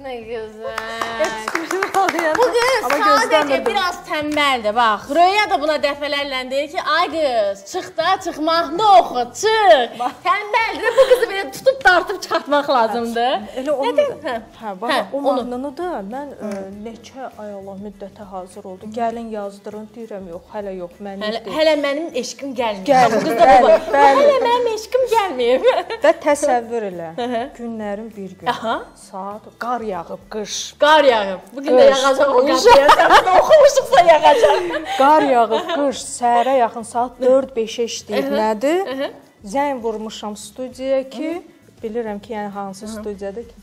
Nə gözəl. Bu Qız Amma sadəcə gözləmirdim. biraz tənbəldir. Bax, Röya da buna dəfələrlə deyir ki, ay qız, çıx da, çıx mahnı oxu, çıx. Tənbəldir. Bu qızı belə tutub dartıb çıxartmaq lazımdır. Elə onu da, Hə. hə, bax, Hə, o mahnını da mən ə, neçə ay Allah müddətə hazır oldu. Gəlin yazdırın deyirəm, yox, hələ yox, mən Hələ, deyil. hələ mənim eşqim gəlmir. Bu bəli, var. bəli. Hələ mənim eşqim gəlməyib. Və təsəvvür elə. Günlərin bir gün. Aha. Saat qar yağıb, qış. Qar yağıb. Bu gün də Qış. yağacaq o qar. Sən oxumuşuqsa yağacaq. Qar yağıb, qış, səhərə yaxın saat 4-5-ə işləyib nədir? Zəng vurmuşam studiyaya ki, bilirəm ki, yəni hansı studiyadır ki,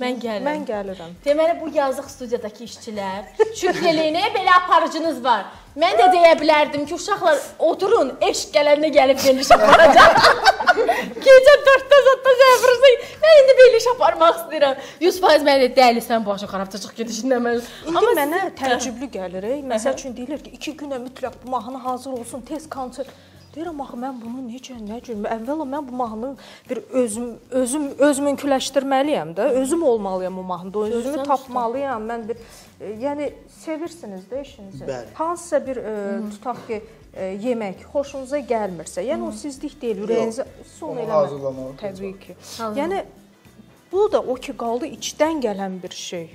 Mən gəlirəm. mən gəlirəm. Deməli bu yazıq studiyadakı işçilər, şükrəliyinə belə aparıcınız var. Mən də deyə bilərdim ki, uşaqlar oturun, eşq gələndə gəlib veriliş aparacaq. Gecə 4-də zətdə zəfirsə, mən indi veriliş aparmaq istəyirəm. 100% mən də dəlisən, başın xarabçılıq gedişindən mən. İndi mənə təəccüblü gəlir. Məsəl üçün deyirlər ki, 2 günə mütləq bu mahnı hazır olsun, tez konsert. Deyirəm axı mən bunu necə, nə cür? Əvvəla mən bu mahnını bir özüm özüm özmünküləşdirməliyəm də. Özüm olmalıyam o mahnıda. Özümü tapmalıyam. Mən bir e, yəni sevirsiniz də işinizi. Bəli. Hansısa bir e, tutaq ki, e, yemək xoşunuza gəlmirsə, yəni o sizlik deyil, ürəyinizə son eləmək. Təbii ki. Yəni Bu da o ki qaldı içdən gələn bir şey.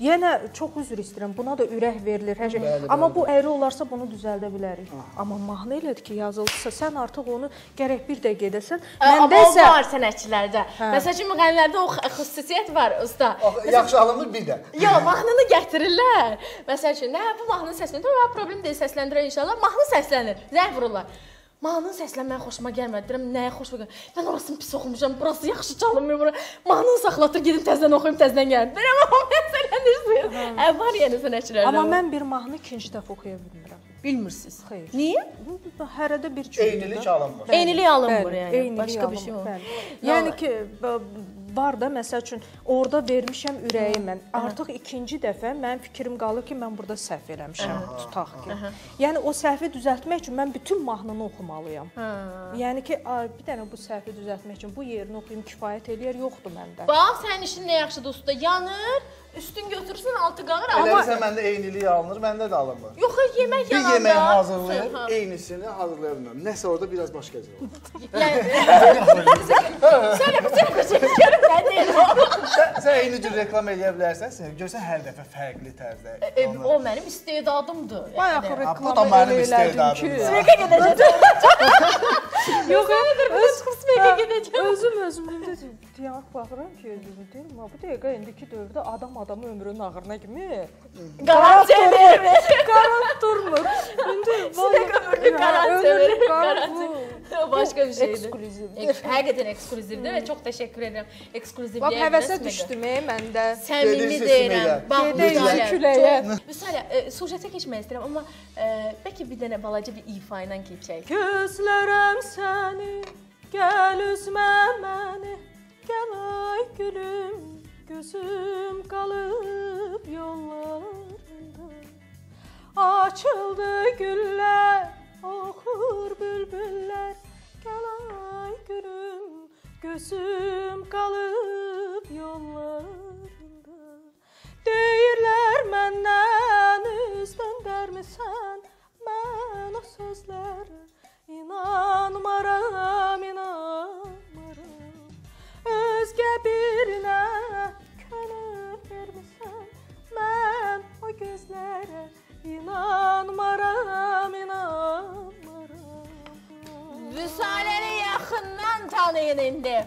Yenə çox üzr istəyirəm. Buna da ürək verilir, hər şey. Bəli, Amma bəli. bu əyri olarsa bunu düzəldə bilərik. Amma mahnı elədir ki, yazıldısa sən artıq onu gərək bir də gedəsən. Amma Məndə o isə var sənətçilərdə. Məsəl üçün müğənnilərdə o xüsusiyyət var usta. Yaxşı alınır bir də. Yo, mahnını gətirirlər. Məsəl üçün, nə bu mahnını səsləndir, o problem deyil, səsləndirər inşallah. Mahnı səslənir. Zəng vururlar. Mahnının səslənməyə xoşuma gəlmədi. Deyirəm, nəyə xoşuma gəlmir? Mən orasını pis oxumuşam, burası yaxşı çalınmır. Bura. Mahnını saxlatır, gedim təzədən oxuyum, təzədən gəlim. Deyirəm, amma məsələnirsiz. Ə, var yəni sənətçilərdə. amma mən bir mahnı ikinci dəfə oxuya bilmirəm. bilmirsiniz. Xeyr. Niyə? Hərədə bir cür. Eynilik alınmır. Eynilik alınmır yəni. eynilik Başqa bir şey alınmır, bəli. Yəni ki, var da məsəl üçün orada vermişəm ürəyi mən. Artıq ikinci dəfə mənim fikrim qalır ki, mən burada səhv eləmişəm, tutaq ki. Yəni o səhvi düzəltmək üçün mən bütün mahnını oxumalıyam. Yəni ki, bir dənə bu səhvi düzəltmək üçün bu yerini oxuyum kifayət eləyər, yoxdur məndə. Bax, sənin işin nə yaxşıdır usta. Yanır, üstün götürürsən, altı qalır. Amma Elədirsə məndə eynilik alınır, məndə də alınmır. yox, yemək Bir yananda. yemək hazırlayıb, Ha. eynisini hazırlaya bilməm. Nəsə orada biraz başqa cür olur. Sən bu sən çəkirəm nə deyim o. Sən, eyni cür reklam eləyə bilərsən, sən görsən hər dəfə fərqli tərzdə. O mənim istedadımdır. Bayaq reklamı bu da mənim elə elədim istedadım ki. ya. Sirkə gedəcəm. Yox, Nədir bu kurs Peki deyək baxıram ki, özümə deyirəm, "Ha, bu dəqiqə indiki dövrdə adam adamı ömrünün ağırına kimi Garantiya vermir. qarant durmur. İndi Sinek ömrünü garantiya verir. Garantiya. Başqa bir şeydir. Eksklüziv. Eks- Həqiqətən eksklüzivdir və çox təşəkkür edirəm. Eksklüzivliyə Bax həvəsə düşdüm ey məndə. Səmimi deyirəm. Bax, küləyə. Vüsalə, e, sujetə keçmək istəyirəm, amma e, bəlkə bir dənə balaca bir ifa ilə keçək. Gözlərəm səni, gəl üzmə məni, gəl ay gülüm, gözüm qalıb yollarında. Açıldı güllər, oxur bülbüllər, gəl ay gülüm, gözüm qalıb yollarında. Deyirlər məndən üz döndərmisən, mən o sözlərə inanmaram, inanmaram. Özgə birinə könül vermisən, mən o gözlərə inanmaram, inanmaram. Vüsaləni yaxından tanıyın indi.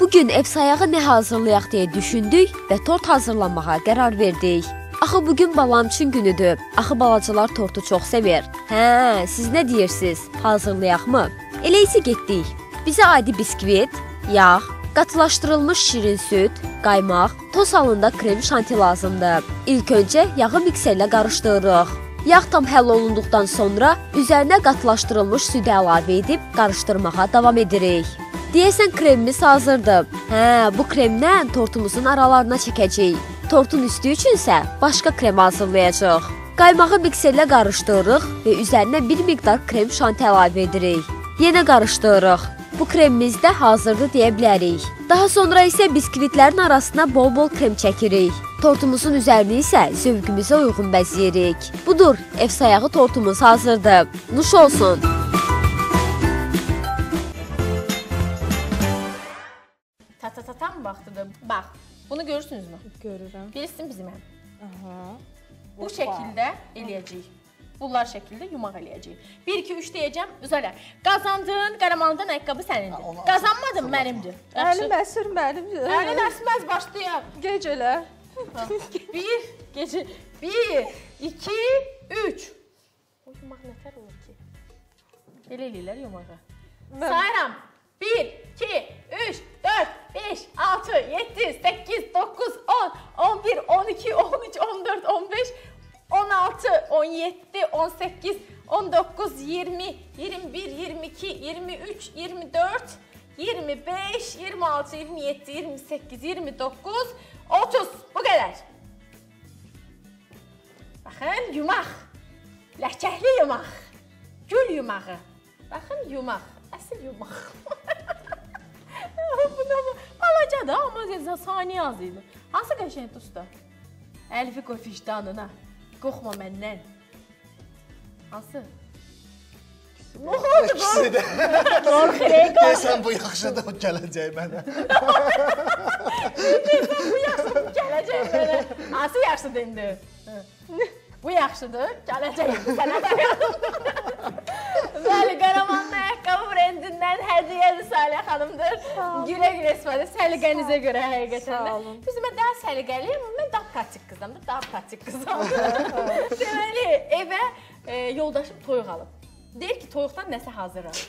Bu gün ev sayağı nə hazırlayaq deyə düşündük və tort hazırlamağa qərar verdik. Axı bu gün balam üçün günüdür. Axı balacalar tortu çox sevir. Hə, siz nə deyirsiniz? Hazırlayaqmı? Elə isə getdik. Bizə adi biskvit, yağ, qatılaşdırılmış şirin süd, qaymaq, toz halında krem şanti lazımdır. İlk öncə yağı mikserlə qarışdırırıq. Yağ tam həll olunduqdan sonra üzərinə qatılaşdırılmış südü əlavə edib qarışdırmağa davam edirik. Deyəsən kremimiz hazırdır. Hə, bu kremlə tortumuzun aralarına çəkəcəyik. Tortun üstü üçün isə başqa krem hazırlayacağıq. Qaymağı mikserlə qarışdırırıq və üzərinə bir miqdar krem şanti əlavə edirik. Yenə qarışdırırıq. Bu kremimiz də hazırdır deyə bilərik. Daha sonra isə biskvitlərin arasına bol-bol krem çəkirik. Tortumuzun üzərini isə zövqümüzə uyğun bəzəyirik. Budur, ev sayağı tortumuz hazırdır. Nuş olsun. Ta ta ta tam vaxtıdır. Bax, bunu görürsünüzmü? Görürəm. Birisi bizim həm. Aha. Bu şəkildə eləyəcəyik. Bunlar şəkildə yumaq eləyəcəyik. 1 2 3 deyəcəm. Üzələ. Qazandın, qaramandan ayaqqabı sənindir. Qazanmadın mənimdir. Əlim əsir mənim. Əlin əsməz başlayaq. Gecələ. 1 gecə 1 2 3 O yumaq nətər olur ki? Belə eləyirlər yumağı. Sayıram. 1 2 3 4 5 6 7 8 9 10 11 12 13 14 15 16 17 18 19 20 21 22 23 24 25 26 27 28 29 30 bu qədər. Baxın, yumaq. Ləkəkli yumaq. Gül yumağı. Baxın, yumaq. Əsl yumaq. Bu da balacadır, amma saniyə az idi. Hansı qəşəng usta? Əlfi qoy vicdanına. Qorxma məndən. Hansı? İkisi də. Qorxuram. Deyəsən bu yaxşıdır, o gələcək mənə. Bu yaxşıdır, gələcək mənə. Hansı yaxşıdır indi? Bu yaxşıdır, gələcək sənə. Bəli, Qaramanlı ayaqqabı brendindən hədiyyəli Salih xanımdır. Gülə-gülə istifadə, səliqənizə görə həqiqətən də. Sağ olun. Düzdür, mən daha səliqəliyəm, amma mən daha pratik qızam, daha pratik qızam. Deməli, evə e, yoldaşım toyuq alıb. Deyir ki, toyuqdan nəsə hazırlayır.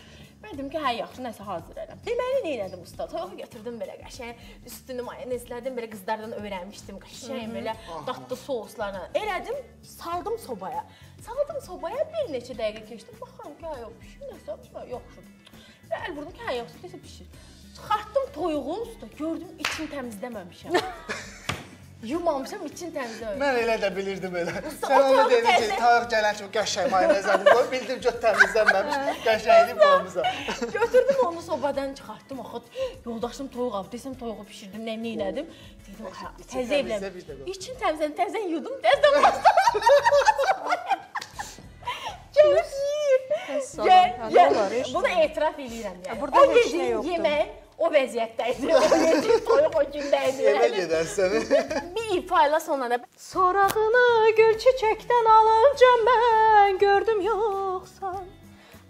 Mən dedim ki, hə yaxşı, nəsə hazırlayıram. Deməli nə elədim usta? Toyuğu götürdüm belə qəşəng, üstünü mayonezlədim, belə qızlardan öyrənmişdim, qəşəng belə dadlı soslarla. Elədim, saldım sobaya. Saldım sobaya bir neçə dəqiqə keçdi. Baxıram ki, hə yox, bişir nəsə, hə, yaxşıdır. Və əl vurdum ki, hə yaxşı, desə bişir. Çıxartdım toyuğun usta, gördüm içini təmizləməmişəm. Yumamışam, içini təmizləməmişəm. Mən elə də bilirdim elə. Sən onu dedin ki, tayıq gələn kimi qəşəng mayonezlədim qoy, bildim ki, təmizlənməmiş, qəşənglik olmuza. Götürdüm onu sobadan çıxartdım. Axı yoldaşım toyuq alıb, desəm toyuğu bişirdim, nə elədim? Dedim, hə, təzə qoy. İçin təmizlən, təzən yudum, təzdən bastım. Gəlib yeyir. Sağ ol. Gəl, nə gəl. olar, heç Bunu etiraf eləyirəm yəni. Burada o heç nə yoxdur. yemək o vəziyyətdəydi. O yediyin toyuq o gündəydi. Evə Yəni. gedərsən. Bir ifayla sonra Sorağını gül çiçəkdən alınca mən gördüm yoxsan.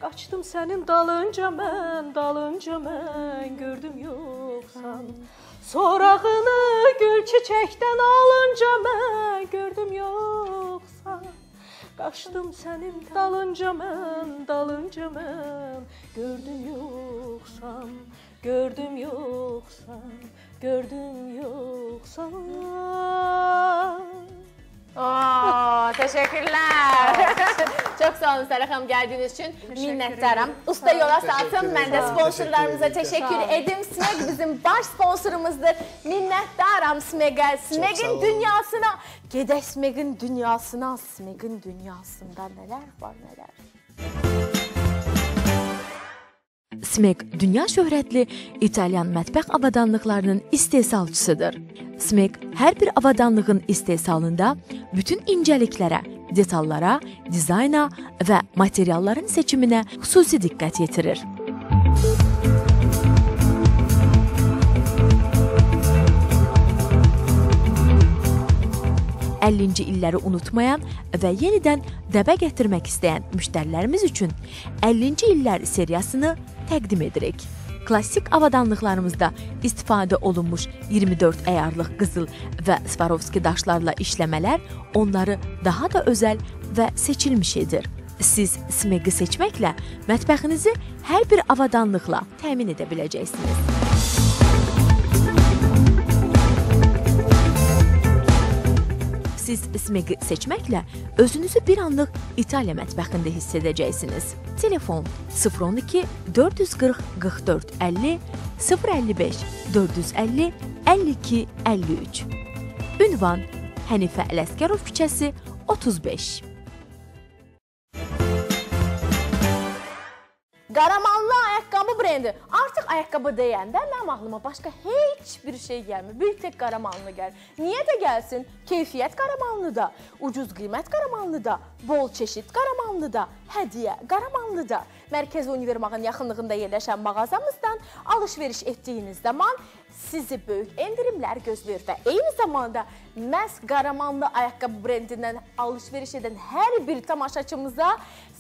Qaçdım sənin dalınca mən, dalınca mən gördüm yoxsan. Sorağını gül çiçəkdən alınca mən gördüm yoxsan. Qaçdım sənin dalınca mən, dalınca mən gördüm yoxsan. Gördüm yoxsan, gördüm yoxsan. Oo, teşekkürler. Çok sağ olun Sara xanım geldiğiniz için. Minnettarım. Usta yola salsın. Teşekkür Ben de ederim. sponsorlarımıza Teşekkür teşekkür edim. Smeg bizim baş sponsorumuzdur. Minnettarım Smeg'e. sağ Smeg'in olun. dünyasına. Gedək Smeg'in dünyasına. Smeg'in dünyasında neler var neler. Smek dünya şöhrətli İtalyan mətbəx avadanlıqlarının istehsalçısıdır. Smek hər bir avadanlığın istehsalında bütün incəliklərə, detallara, dizayna və materialların seçiminə xüsusi diqqət yetirir. ...50-ci illəri unutmayan və yenidən dəbə gətirmək istəyən müştərilərimiz üçün 50-ci illər seriyasını təqdim edirik. Klassik avadanlıqlarımızda istifadə olunmuş 24 əyarlıq qızıl və Swarovski daşlarla işləmələr onları daha da özəl və seçilmiş edir. Siz smegi seçməklə mətbəxinizi hər bir avadanlıqla təmin edə biləcəksiniz. Siz smegi seçməklə özünüzü bir anlıq İtaliya mətbəxində hiss edəcəksiniz. Telefon 012 440 44 50 055 450 52 53. Ünvan Hənifə Ələsgərov küçəsi 35. Qaramanlı ayaqqabı brendi. Artıq ayaqqabı deyəndə mənim ağlıma başqa heç bir şey gəlmir. Bir tək Qaramanlı gəlir. Niyə də gəlsin? Keyfiyyət Qaramanlıda, ucuz qiymət Qaramanlıda, bol çeşid Qaramanlıda, hədiyyə Qaramanlıda. Mərkəzi Univermağın yaxınlığında yerləşən mağazamızdan alış-veriş etdiyiniz zaman sizi böyük endirimlər gözləyir və eyni zamanda məhz Qaramanlı ayaqqabı brendindən alış-veriş edən hər bir tamaşaçımıza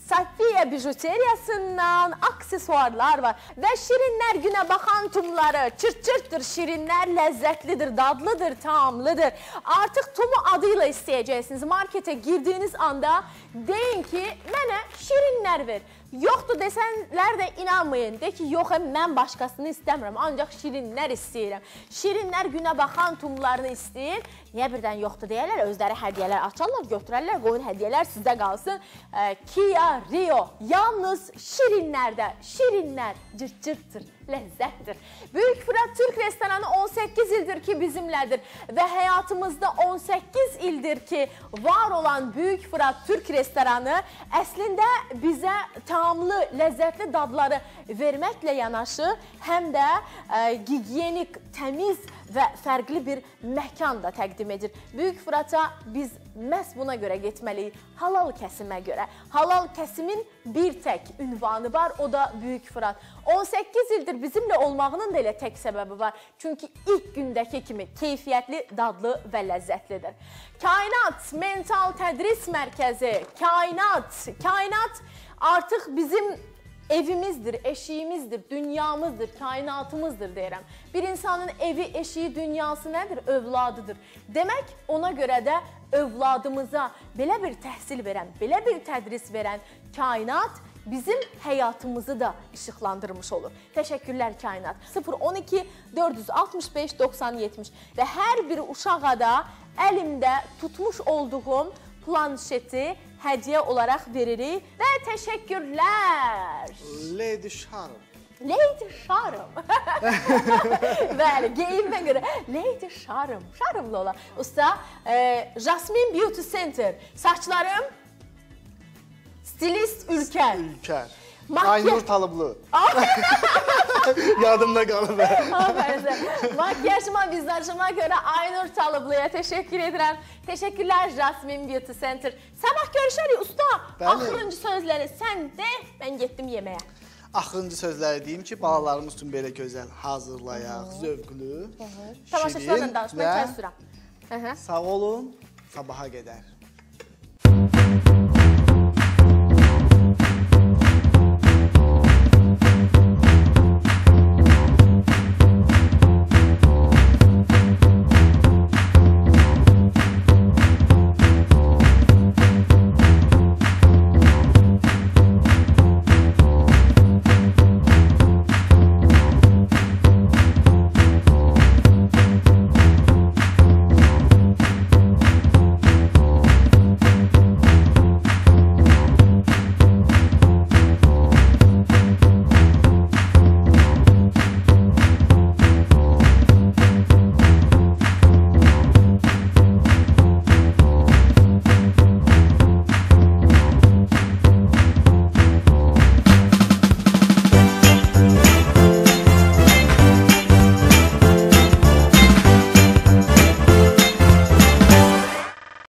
Safiya bijuteriyasından aksesuarlar var və şirinlər günə baxan tumları çırt-çırtdır, şirinlər ləzzətlidir, dadlıdır, tamlıdır. Artıq tumu adıyla istəyəcəksiniz. Marketə girdiyiniz anda deyin ki, mənə şirinlər ver. Yoxdur desənlər də inanmayın. De ki, yox, mən başqasını istəmirəm, ancaq şirinlər istəyirəm. Şirinlər günə baxan tumlarını istəyir. Niyə birdən yoxdur deyərlər, özləri hədiyyələr açarlar, götürərlər, qoyun hədiyyələr sizdə qalsın. Kia Rio, yalnız şirinlərdə, şirinlər cırt-cırtdır, ləzzətdir. Böyük Fırat Türk restoranı 18 ildir ki bizimlədir və həyatımızda 18 ildir ki var olan Böyük Fırat Türk restoranı əslində bizə tamlı, ləzzətli dadları verməklə yanaşı, həm də ə, gigiyenik, təmiz və fərqli bir məkan da təqdim edir. Böyük Fırata biz məhz buna görə getməliyik. Halal kəsimə görə. Halal kəsimin bir tək ünvanı var, o da Böyük Fırat. 18 ildir bizimlə olmağının da elə tək səbəbi var. Çünki ilk gündəki kimi keyfiyyətli, dadlı və ləzzətlidir. Kainat Mental Tədris Mərkəzi, Kainat, Kainat artıq bizim evimizdir, eşiyimizdir, dünyamızdır, kainatımızdır deyirəm. Bir insanın evi, eşiyi, dünyası nədir? Övladıdır. Demək, ona görə də övladımıza belə bir təhsil verən, belə bir tədris verən kainat bizim həyatımızı da işıqlandırmış olur. Təşəkkürlər kainat. 012 465 90 70 və hər bir uşağa da əlimdə tutmuş olduğum planşeti hədiyyə olaraq veririk və təşəkkürlər. Lady Sharon. Lady Şarım. Bəli, geyimə görə Lady Şarım. Şarımlı olan. Usta, e, Jasmine Beauty Center. Saçlarım Stilist Ülker. Ülker. Makyaj- Aynur Talıblı. Yadımda qalıb. Makyajıma, vizajıma görə Aynur Talıblıya təşəkkür edirəm. Təşəkkürlər Jasmine Beauty Center. Sabah görüşərik usta. Bəli. Axırıncı sözləri sən de, mən getdim yeməyə. Axırıncı sözləri deyim ki, balalarımız üçün belə gözəl hazırlayaq, zövqlü, şirin və sağ olun, sabaha qədər.